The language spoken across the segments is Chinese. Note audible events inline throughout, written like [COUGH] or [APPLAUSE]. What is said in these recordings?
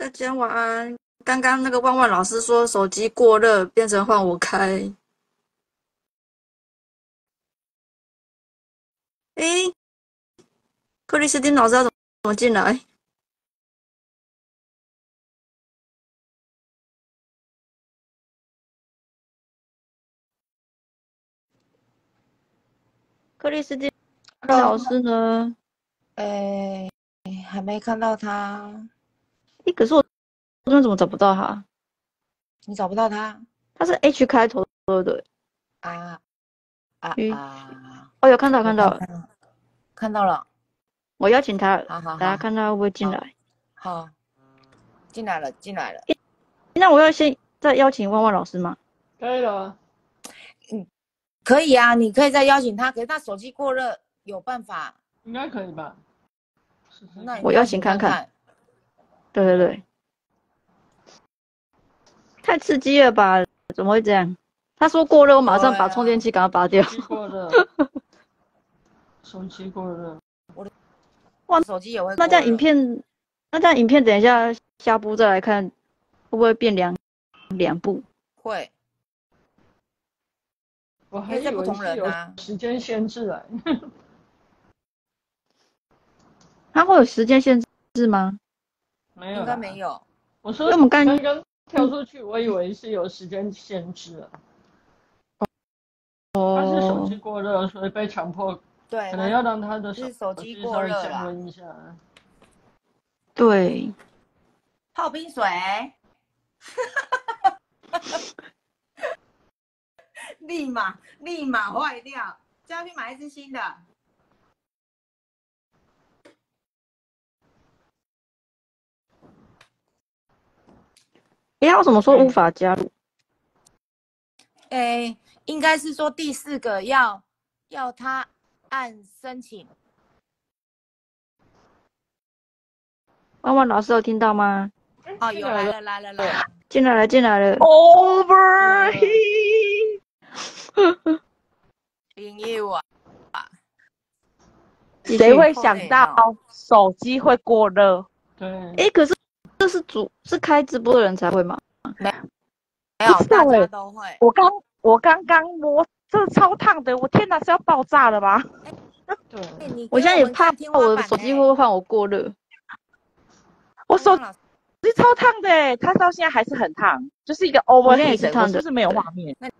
大家晚安。刚刚那个万万老师说手机过热，变成换我开。诶，克里斯汀老师要怎么进来？克里斯汀老师呢？哎，还没看到他。诶，可是我这边怎么找不到他？你找不到他？他是 H 开头的。啊啊嗯啊！哦，有看到看到了，看到了。我邀请他了，好好好，大家看他会不会进来？好，进来了，进来了。那我要先再邀请万万老师吗？可以了，嗯可以啊，你可以再邀请他，可是他手机过热，有办法？应该可以吧？我邀请看看看。对对对，太刺激了吧？怎么会这样？他说过热，我马上把充电器赶快拔掉。手机过热，[LAUGHS] 手机过热，手机也会。那这样影片，那这样影片等一下下播再来看，会不会变两两部？会，我还以因为这不同为是有人啊时间限制哎。他会有时间限制吗？没有，应该没。有。我说因为我们刚刚刚跳出去，我以为是有时间限制了。他是手哦机，过热，所以被强迫，对，可能要让他的手是手机过热啦降温一下。对，泡冰水。[LAUGHS] 立马立马坏掉，叫他去买一只新的。诶，他为什么说无法加入？诶，应该是说第四个要要他按申请。万万老师有听到吗？哦，进来了有来了来了来了。进来了，进来了。Overheat 朋友啊，谁会想到手机会过热？对，诶，可是这是主是开直播的人才会吗？没有，大不知道欸家都会。我刚我刚刚摸，这超烫的，我天哪，是要爆炸了吧？我现在也怕天我的手机会不会换我过热。我手机超烫的欸，它到现在还是很烫，就是一个 overheat，就是烫的我是不是没有画面？那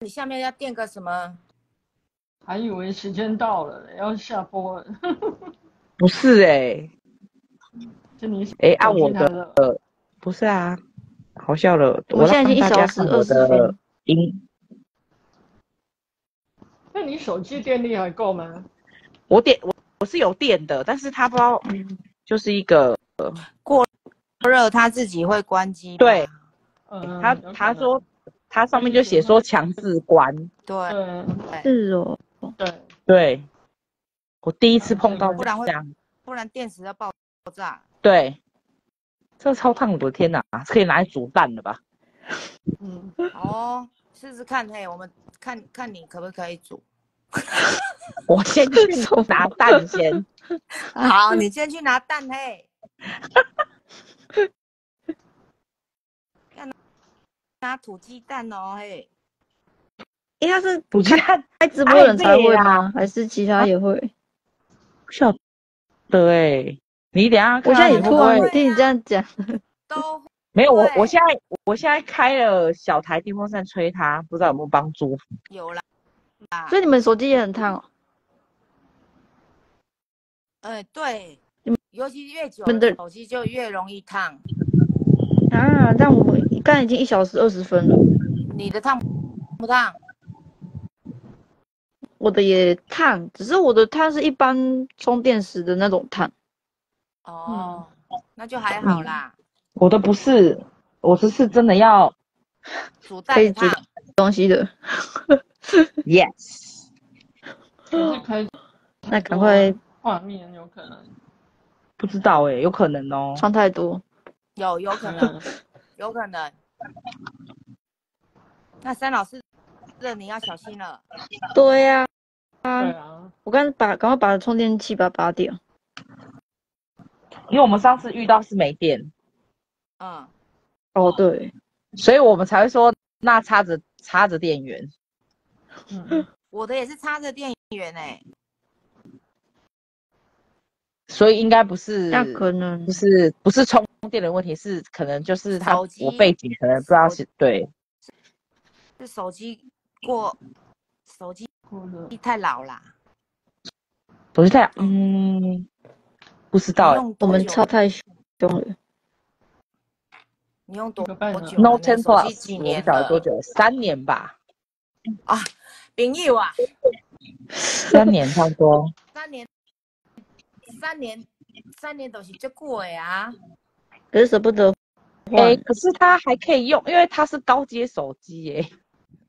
你下面要垫个什么？还以为时间到了，要下播了。[LAUGHS] 不是哎，就你哎按我的呃不是啊，好笑了，我现在已经一小时我二十分那你手机电力还够吗？我电我我是有电的，但是它不知道，就是一个过热他自己会关机。对嗯，他他说他上面就写说强制关，对对是哦，对，对，我第一次碰到不然会这样，不然电池要爆炸。对，这超烫，我的天哪，可以拿来煮蛋了吧？嗯，哦，试试看嘿，我们看看你可不可以煮。我先去拿蛋先，好，你先去拿蛋嘿。要拿拿土鸡蛋哦嘿。应该是煮蛋开直播的人才会吗？还是其他也会？不晓得哎，你等一下我现在也突然听你这样讲，都没有我会我现在我现在开了小台电风扇吹它，不知道有没有帮助？有啦。所以你们手机也很烫哦。哎，对，尤其越久们的手机就越容易烫。啊，但我刚才已经一小时二十分了，你的烫不烫？我的也烫，只是我的烫是一般充电时的那种烫。哦，那就还好啦。我的不是，我这是真的要煮可以煮蛋烫，东西的，[LAUGHS] yes，那赶快画面有可能。不知道哎，有可能哦。穿太多。有有可能，嗯 [LAUGHS] 有可能。那三老师，这你要小心了。对呀、对啊，啊，我刚才把赶快把充电器把它拔掉。因为我们上次遇到是没电，嗯，哦，对，所以我们才会说那插着插着电源。嗯，我的也是插着电源哎、所以应该不是，那可能。不是不是充电的问题，是可能就是它我背景可能不知道是对，是手机过手机过了。太老啦。不是太嗯，不知道我们久超太凶了。你用多多久 No 呢？Ten Plus 几我不年了？多久，三年吧，啊，朋友啊，三年差不多。三年，三年，三年都是这过的啊。可是舍不得哎、换可是它还可以用，因为它是高阶手机耶。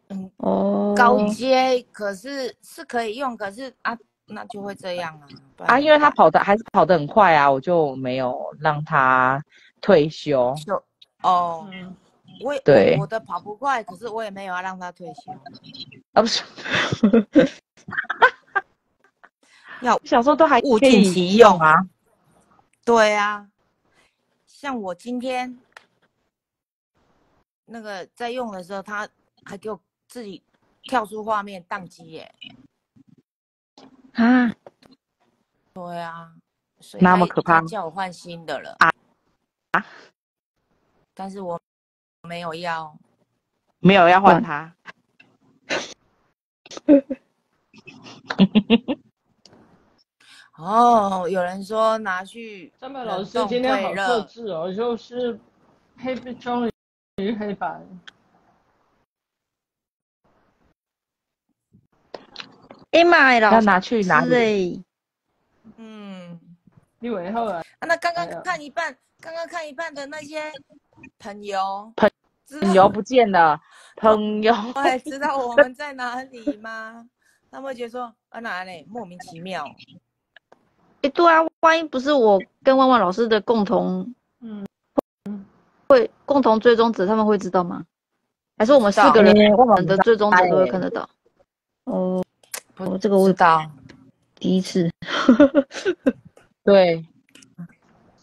嗯，哦。高阶可是是可以用，可是啊，那就会这样啊。啊，因为他跑的还是跑得很快啊，我就没有让他退休。就哦，嗯，我也对我我的跑不快，可是我也没有要让他退休。[LAUGHS] 啊，不是 [LAUGHS] [LAUGHS] 要小时候都还物尽其用用啊。对啊，像我今天那个在用的时候，他还给我自己跳出画面宕机耶。啊，对啊，所以那么可怕他叫我换新的了啊啊！但是我没有要，没有要换换它。哦，有人说拿去三百老师今天好退热克制哦，就是黑终于黑白。哎妈呀，老要拿去哪里？哎，嗯，你尾后啊，啊，那刚刚看一半，刚刚看一半的那些朋友，朋朋友不见了，朋友。会知道我们在哪里吗？他们会觉得说啊哪里莫名其妙，哎，对啊，万一不是我跟万万老师的共同嗯，会共同追踪者，他们会知道吗？还是我们四个人哎我们的追踪者都会哎看得到？哦，不哦这个我知道，第一次。[LAUGHS] 对，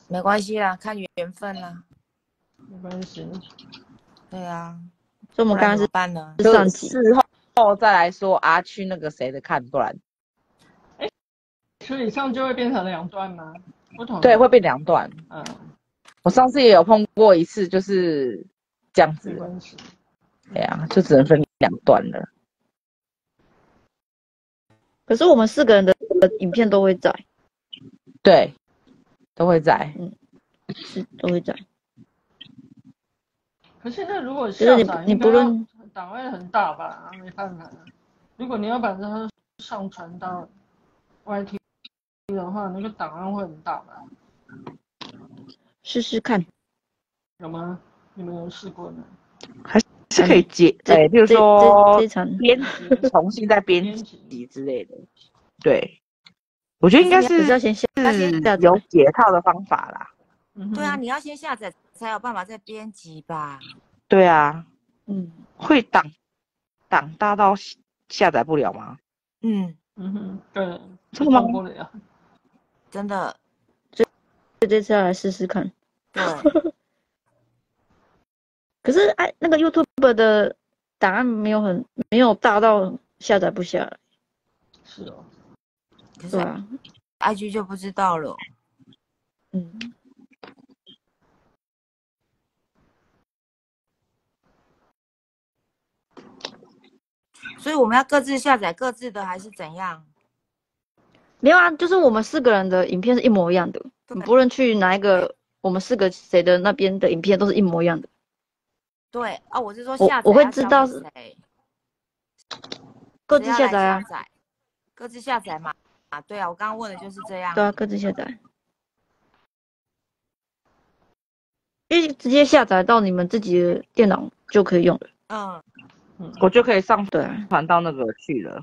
没关系啦，看缘分啦。[LAUGHS] 没关系。对啊，所以我们刚刚是办呢？是上集，事后再来说啊，去那个谁的看，不然所以上就会变成两段吗？不同对会变两段。嗯，我上次也有碰过一次，就是这样子没，关系。对啊，就只能分两段了。可是我们四个人的的影片都会在，对，都会在。嗯是都会在。可是那如果是你，不论档案很大吧？没办法。如果你要把它上传到 YT 的话，那个档案会很大吧？试试看，哦有吗？你们有试过吗？是可以接，这对，比如这说编辑重新再编编辑辑之类的。对，我觉得应该可是要是先下要先下载有解套的方法啦。嗯对啊，，你要先下载才有办法再编辑吧。对啊，嗯，会挡挡大到下下载不了吗？嗯，嗯哼，对，真的吗。真的，这这次要来试试看。对，可是哎，那个 YouTube 的档案没有很没有大到下载不下来，是哦，可是对啊，IG 就不知道了。嗯，所以我们要各自下载各自的，还是怎样？没有啊，就是我们四个人的影片是一模一样的，你不论去哪一个，我们四个谁的那边的影片都是一模一样的。对啊，我是说下载我会知道是谁各自下载啊下，载，各自下载嘛。啊，对啊，我刚刚问的就是这样。对啊，各自下载，因为直接下载到你们自己的电脑就可以用了。嗯，嗯，我就可以上传到那个去了。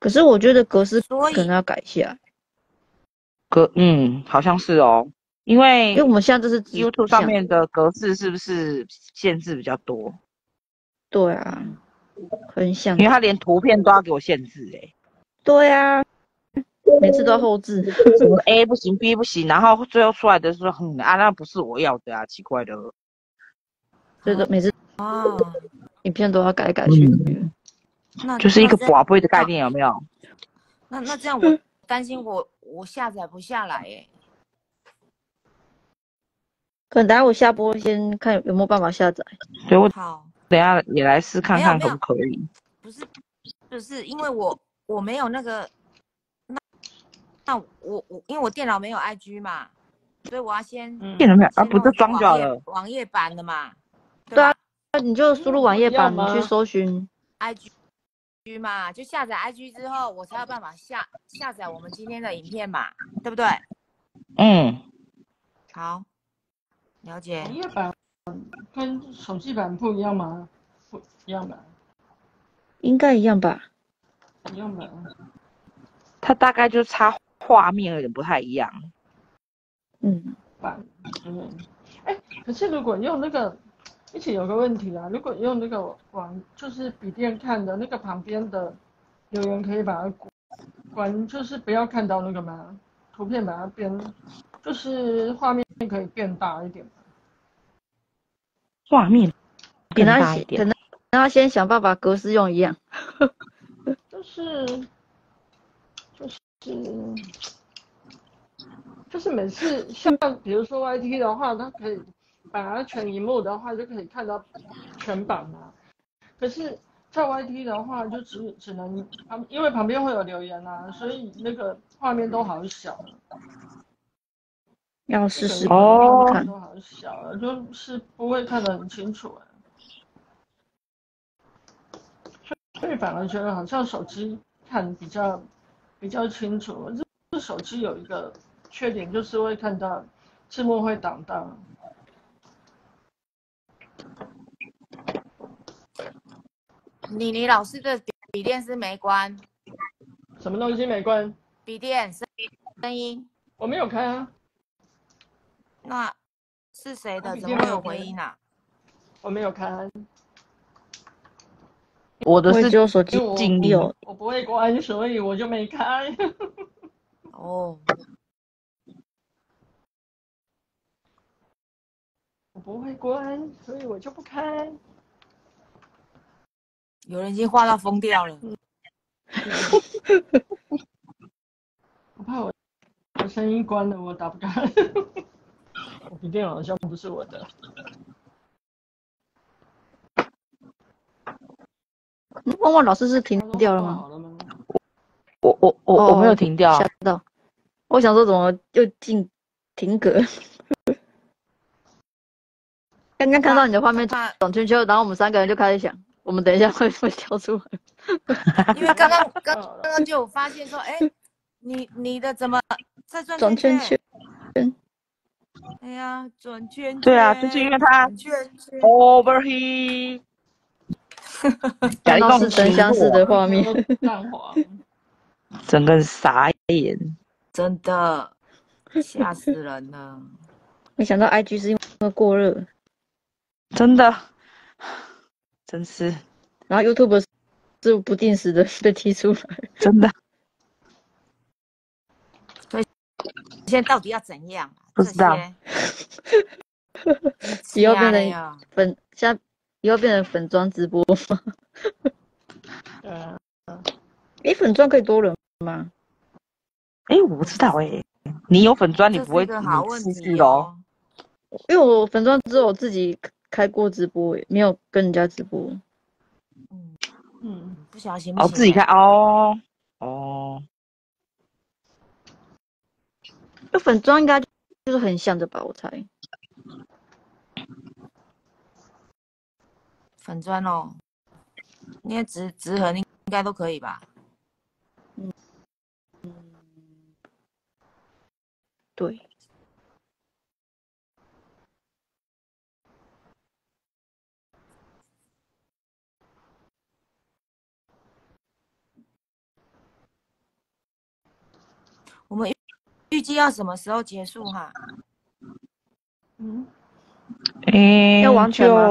可是我觉得格式可能要改一下，格嗯，好像是哦，因为因为我们现在这是 YouTube 上面的格式是不是限制比较多？对啊，很想因为它连图片都要给我限制哎、对啊，每次都要后置。什么 A 不行，B 不行，然后最后出来的说，嗯啊，那不是我要的啊，奇怪的。所以说每次啊，影片都要改来改去。嗯那就是一个宝贝的概念，有没有？那那这样我担心我我下载不下来耶。可能等下我下播先看有没有办法下载。所以我好，等下也来试看看可不可以。不是不是，因为我我没有那个，那那我我因为我电脑没有 IG 嘛，所以我要先嗯电脑没有啊，不是网页装就好了。网页版的嘛，对啊那你就输入网页版，你去搜寻。？IG 嘛，就下载 IG 之后，我才有办法下下载我们今天的影片嘛，对不对？嗯，好，了解网。页版跟手机版不一样吗？不一样吧？应该一样吧？一样吧？它大概就差画面有点不太一样。嗯，版嗯，哎，可是如果用那个，一起有个问题啊，如果用那个网就是笔电看的那个旁边的留言，可以把它关，就是不要看到那个吗？图片把它变，就是画面可以变大一点吗。画面可能要变大一点。可能要先想办法格式用一样。[LAUGHS] 就是就是就是每次像比如说 YT 的话，它可以把它全荧幕的话就可以看到全版嘛。可是，在 YT 的话就只只能旁，因为旁边会有留言啊，所以那个画面都好小，要试试哦看。都好小啊，就是不会看得很清楚啊。所以反而觉得好像手机看比较比较清楚。这这手机有一个缺点，就是会看到字幕会挡到。你你老师的笔笔电是没关，什么东西没关？笔电声声音，我没有开啊，那是谁的？怎么会有回音啊？我没有开，我的是只有手机静音，我不会关，所以我就没开。哦，我不会关，所以我就不开。有人已经画到疯掉了。[LAUGHS] 我怕我我声音关了，我打不开。我的电脑好像不是我的。旺旺老师是停掉了吗？我我我我没有停掉哦吓，到。我想说怎么又进停格？刚刚看到你的画面怕转圈圈，然后我们三个人就开始想，我们等一下会不会跳出来？[LAUGHS] 因为刚刚刚刚刚就有发现说，哎，你你的怎么在转转圈圈圈？哎呀，转圈圈。对啊，就是因为他转圈圈。[LAUGHS] overheat，看到似曾相似的画面。淡黄。整个人傻眼。真的吓死人了。没想到 IG 是因为过热，真的，真是然后 YouTube 是不定时的被踢出来。真的所以现在到底要怎样啊？不知道。[LAUGHS] 以后变成粉，现在以后变成粉妆直播吗？[LAUGHS] 对啊，诶，粉妆可以多人吗？哎，我不知道哎，你有粉砖，你不会你问题试试咯。哦。因为我粉妆只有自己开过直播，诶，没有跟人家直播。嗯，嗯，不小心哦，自己开哦哦，那粉妆应该就是很像的吧？我猜。粉砖哦，那些直直痕应该都可以吧？嗯嗯对，我们预预计要什么时候结束哈？嗯，哎，要完成吗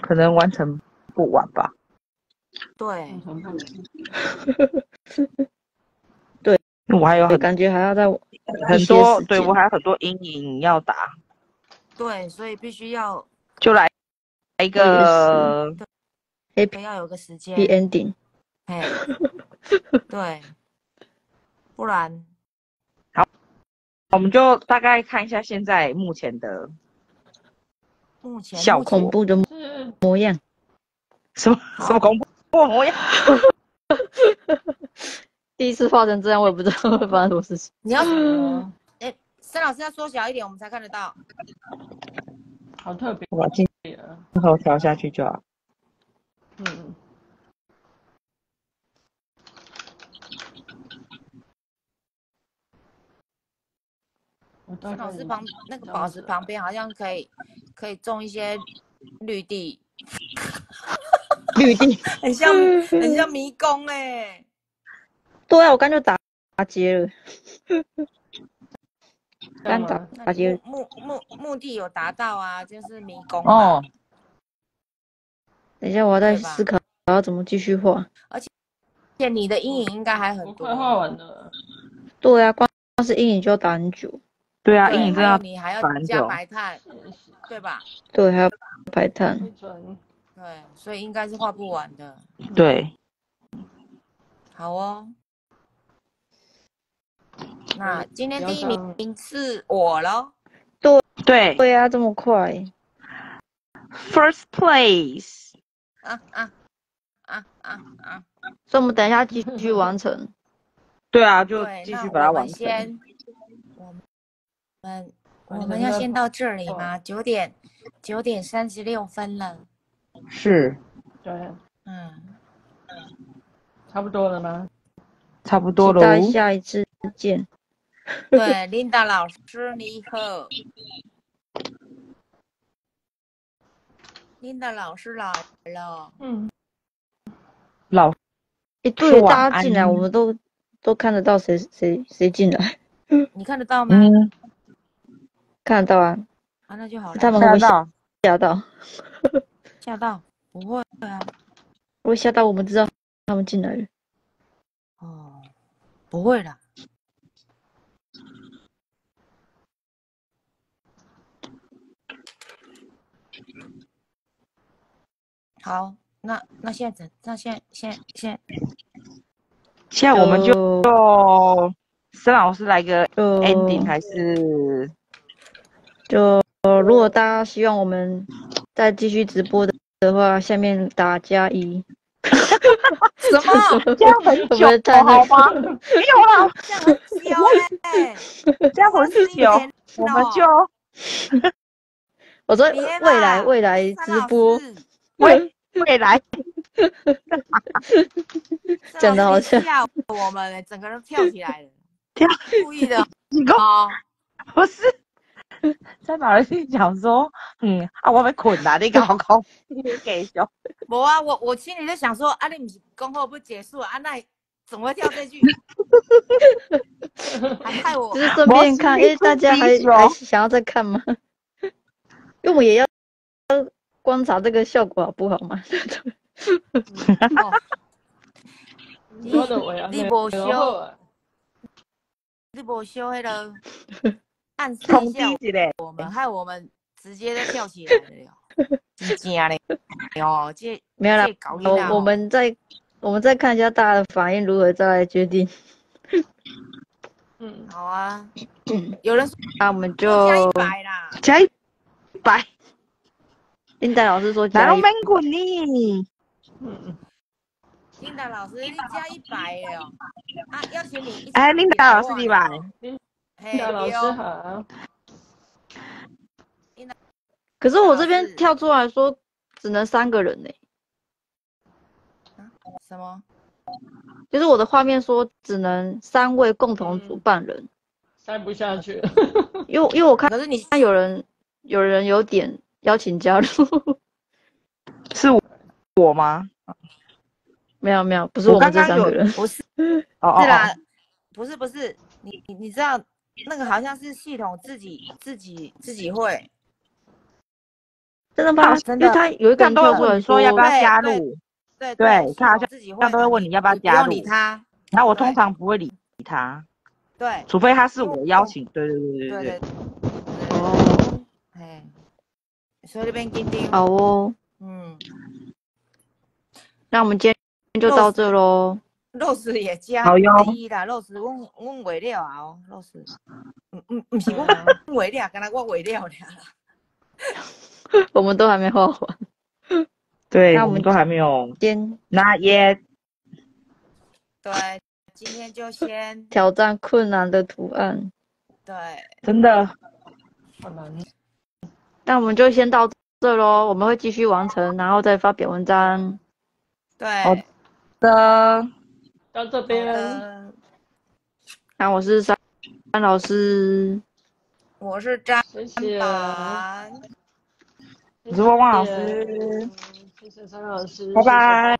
可能完成不完吧。对完，全不能。因为我还有很感觉还要再很多，对我还有很多阴影要打，对，所以必须要就来一个对要有个时间 happy，ending。嘿，对，不然我们就大概看一下现在目前的目前小恐怖的是模样。什么什么恐怖模样。[LAUGHS] 第一次画成这样，我也不知道会发生什么事情。你要嗯，[LAUGHS] 哎，申老师要缩小一点，我们才看得到。好特别我把镜啊，头调下去就好。嗯，我大概申老师旁那个宝石旁边好像可以可以种一些绿地，[LAUGHS] 绿地。很像 [LAUGHS] 很像迷宫哎。[LAUGHS] 对啊，我刚就打打结了，刚打打结了。目目目目的有达到啊，就是迷宫哦。，等一下，我要再思考我要怎么继续画。而且且你的阴影应该还很多。快画完了，对啊，光光是阴影就要打很久。对啊，对阴影真的要你还要加白炭。对吧？对，还要白炭。对，所以应该是画不完的。对。好哦。那今天第一名是我喽。对对对啊，这么快。，first place，啊啊啊啊啊！所以我们等一下继续完成。对啊，就，继续把它完成。先，我们我们要先到这里吗？九点九点三十六分了。是对，嗯，差不多了吗？差不多了。期待下一次见。对，琳达老师你好。琳达老师来了。嗯，老一，对，大家进来，我们都都看得到谁谁谁进来，你看得到吗？嗯，看得到啊。啊，那就好了。他们会不会吓到。吓到？吓到？不会啊。会吓到我们知道他们进来了。哦，不会的。好，那那现在怎？那现在现在现在现在我们就就就沈老师来个 ending 还是就如果大家希望我们再继续直播的的话，下面打加一。什么？[LAUGHS] 这样很久好吗？没有啦，这样很久哎、这样很久，我们就我说未来未来直播，未未来 [LAUGHS] 讲的好像我们、欸，整个人跳起来了，[LAUGHS] 跳故意的你讲哦。不是。[LAUGHS] 在哪里是讲说，嗯啊，我被困啦，你搞搞，[LAUGHS] 你给笑。无啊，我我心里就想说，啊，你不是讲好不结束啊，那怎么会跳这句？[LAUGHS] 还害我只是顺便看，因为，大家还还想要再看吗？因为我也要要观察这个效果好不好嘛。哦，你说的我要你无然修你无修迄个暗示通一下知一，我们，害我们直接就跳起来了。[LAUGHS] 哟，真哦，这没有啦这搞囡仔我我们再我们再看一下大家的反应如何，再来决定。嗯，好啊，[COUGHS] 有人说那我们就加一就百啦，加一百，林黛老师说加一，免滚你？嗯，琳达老师你加一百哦，啊，邀请你哎，琳达老师来你来，老师好，可是我这边跳出来说只能三个人呢、什么？就是我的画面说只能三位共同主办人，塞不下去，因为因为我看可是你看有人有人有点邀请加入，[LAUGHS] 是我我吗？没有没有，不是我我们这三个人，[LAUGHS] 不是哦哦是啦哦，，不是不是，你你你知道那个好像是系统自己自己自己会，真的吗？真的因为他有一个人这样都会问说要不要加入，对对系他好像自己会，他都会问你要不要你不用加入理他，然后我通常不会理他，对除非他是我邀请，对对对对对对对，，哦，哎，所以这边钉钉，好哦，嗯，那我们今天就到这喽。肉丝也加好哟可以啦，肉丝阮阮画了啊哦，肉丝，嗯嗯，[LAUGHS] 不是阮啊画了，敢若我画了尔啦。[LAUGHS] 我们都还没画完，[LAUGHS] 对，那我们都还没有先 not yet，对，今天就先挑战困难的图案。对，真的好难。那我们就先到这喽，我们会继续完成，然后再发表文章。对，好的，到这边，的，那我是三三老师，我是张谢谢，板，我是汪汪老师，谢谢张老师，拜拜。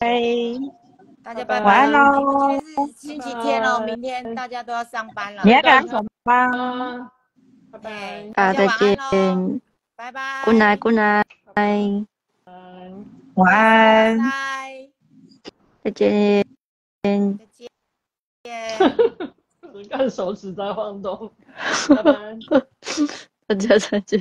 大家拜拜。晚安喽今天是星期天哦，拜拜明天大家都要上班了。你要赶什么谢谢。吗？啊，拜拜哎，大家再见，拜拜。，Good night，Good night，拜。晚安。拜，再见。再见。只看手指在晃动，[LAUGHS] 拜拜。大家再见。